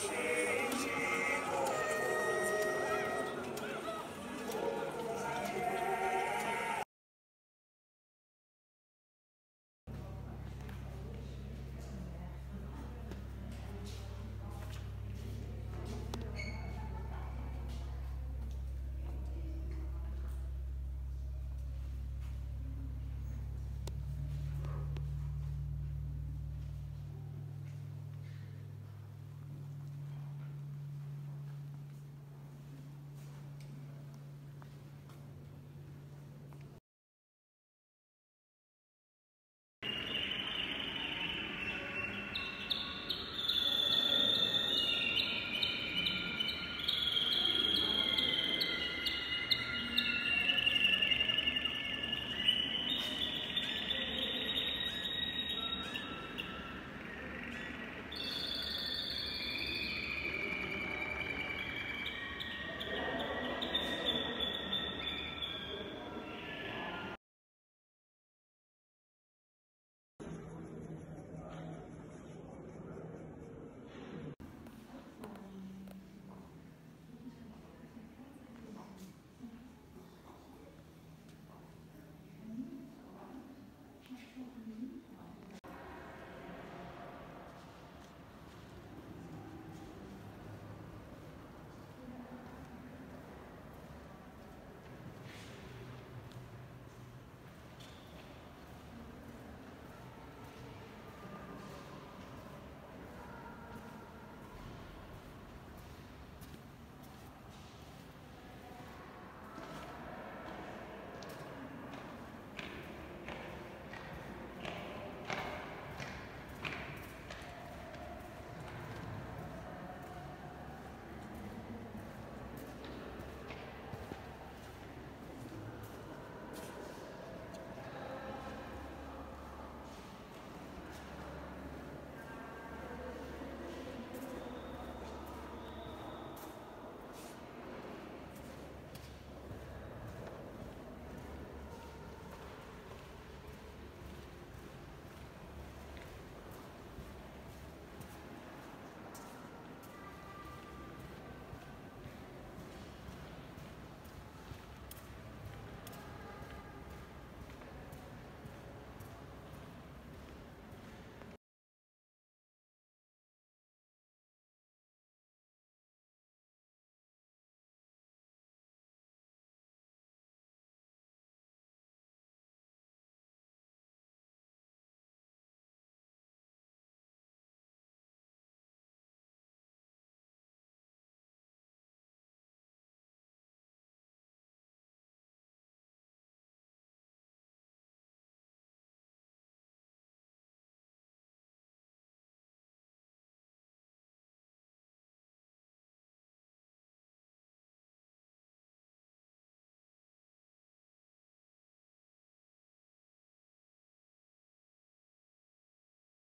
Jesus.